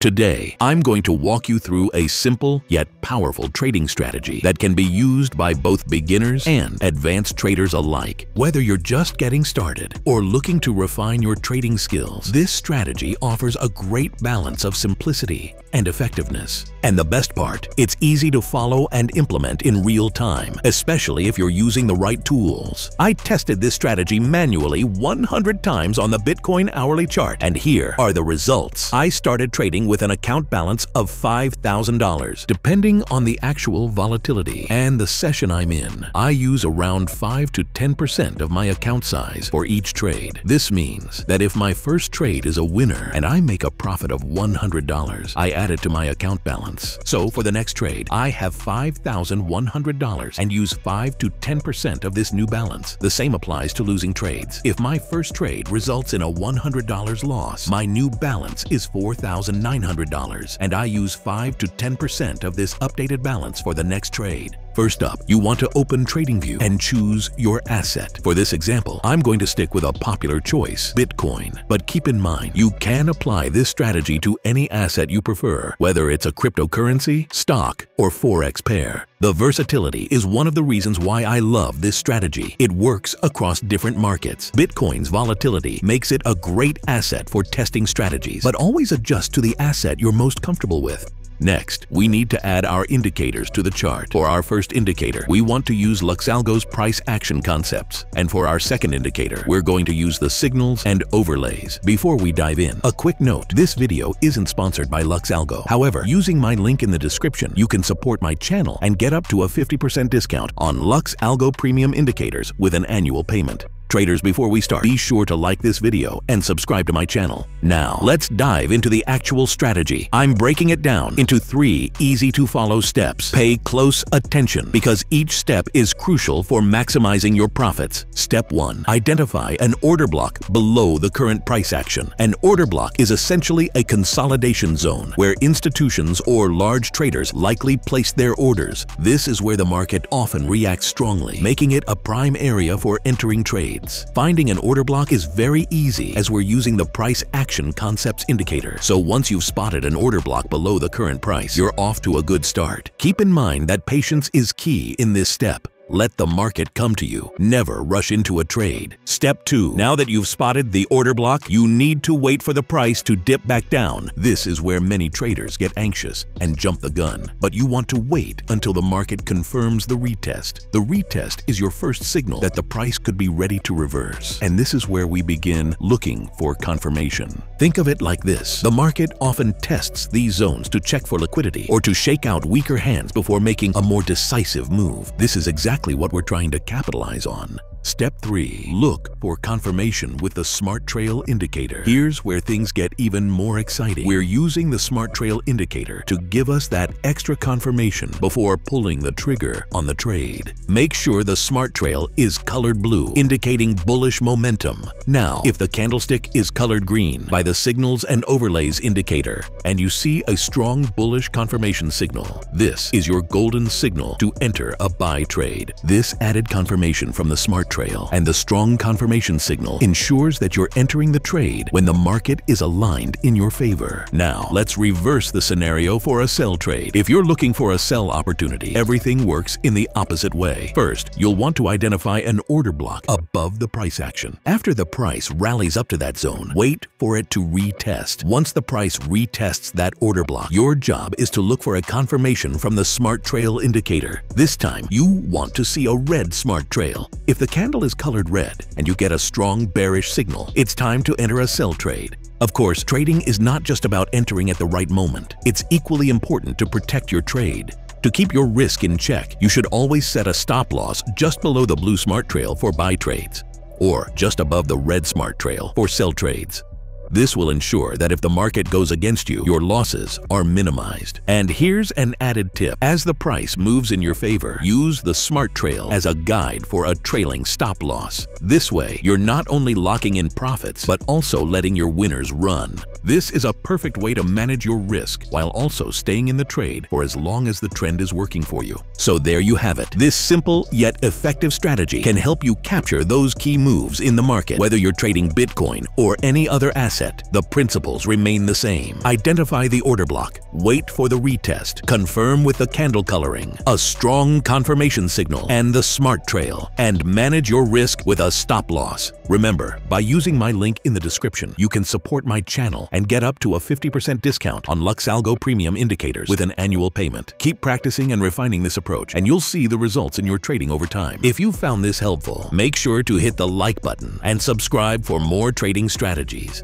Today, I'm going to walk you through a simple yet powerful trading strategy that can be used by both beginners and advanced traders alike. Whether you're just getting started or looking to refine your trading skills, this strategy offers a great balance of simplicity and effectiveness. And the best part, it's easy to follow and implement in real time, especially if you're using the right tools. I tested this strategy manually 100 times on the Bitcoin hourly chart, and here are the results. I started trading with an account balance of $5,000. Depending on the actual volatility and the session I'm in, I use around 5 to 10% of my account size for each trade. This means that if my first trade is a winner and I make a profit of $100, I add it to my account balance. So for the next trade, I have $5,100 and use 5 to 10% of this new balance. The same applies to losing trades. If my first trade results in a $100 loss, my new balance is $4,900 $900 and I use 5 to 10% of this updated balance for the next trade. First up, you want to open TradingView and choose your asset. For this example, I'm going to stick with a popular choice, Bitcoin. But keep in mind, you can apply this strategy to any asset you prefer, whether it's a cryptocurrency, stock, or forex pair. The versatility is one of the reasons why I love this strategy. It works across different markets. Bitcoin's volatility makes it a great asset for testing strategies, but always adjust to the asset you're most comfortable with. Next, we need to add our indicators to the chart. For our first indicator, we want to use Luxalgo's price action concepts. And for our second indicator, we're going to use the signals and overlays. Before we dive in, a quick note, this video isn't sponsored by Luxalgo. However, using my link in the description, you can support my channel and get up to a 50% discount on Luxalgo Premium Indicators with an annual payment. Traders, before we start, be sure to like this video and subscribe to my channel. Now, let's dive into the actual strategy. I'm breaking it down into three easy-to-follow steps. Pay close attention because each step is crucial for maximizing your profits. Step 1. Identify an order block below the current price action. An order block is essentially a consolidation zone where institutions or large traders likely place their orders. This is where the market often reacts strongly, making it a prime area for entering trade trades. Finding an order block is very easy as we're using the price action concepts indicator. So once you've spotted an order block below the current price, you're off to a good start. Keep in mind that patience is key in this step. Let the market come to you. Never rush into a trade. Step 2. Now that you've spotted the order block, you need to wait for the price to dip back down. This is where many traders get anxious and jump the gun. But you want to wait until the market confirms the retest. The retest is your first signal that the price could be ready to reverse. And this is where we begin looking for confirmation. Think of it like this. The market often tests these zones to check for liquidity or to shake out weaker hands before making a more decisive move. This is exactly exactly what we're trying to capitalize on. Step 3. Look for confirmation with the Smart Trail Indicator. Here's where things get even more exciting. We're using the Smart Trail Indicator to give us that extra confirmation before pulling the trigger on the trade. Make sure the Smart Trail is colored blue, indicating bullish momentum. Now, if the candlestick is colored green by the Signals and Overlays indicator, and you see a strong bullish confirmation signal, this is your golden signal to enter a buy trade. This added confirmation from the Smart Trail and the strong confirmation signal ensures that you're entering the trade when the market is aligned in your favor. Now, let's reverse the scenario for a sell trade. If you're looking for a sell opportunity, everything works in the opposite way. First, you'll want to identify an order block above the price action. After the price rallies up to that zone, wait for it to retest. Once the price retests that order block, your job is to look for a confirmation from the Smart Trail indicator. This time, you want to see a red Smart Trail. If the candle is colored red and you get a strong bearish signal, it's time to enter a sell trade. Of course, trading is not just about entering at the right moment. It's equally important to protect your trade. To keep your risk in check, you should always set a stop loss just below the blue smart trail for buy trades or just above the red smart trail for sell trades. This will ensure that if the market goes against you, your losses are minimized. And here's an added tip. As the price moves in your favor, use the Smart Trail as a guide for a trailing stop loss. This way, you're not only locking in profits, but also letting your winners run. This is a perfect way to manage your risk while also staying in the trade for as long as the trend is working for you. So there you have it. This simple yet effective strategy can help you capture those key moves in the market, whether you're trading Bitcoin or any other asset set, the principles remain the same. Identify the order block, wait for the retest, confirm with the candle coloring, a strong confirmation signal, and the smart trail, and manage your risk with a stop loss. Remember, by using my link in the description, you can support my channel and get up to a 50% discount on LuxAlgo Premium indicators with an annual payment. Keep practicing and refining this approach, and you'll see the results in your trading over time. If you found this helpful, make sure to hit the like button and subscribe for more trading strategies.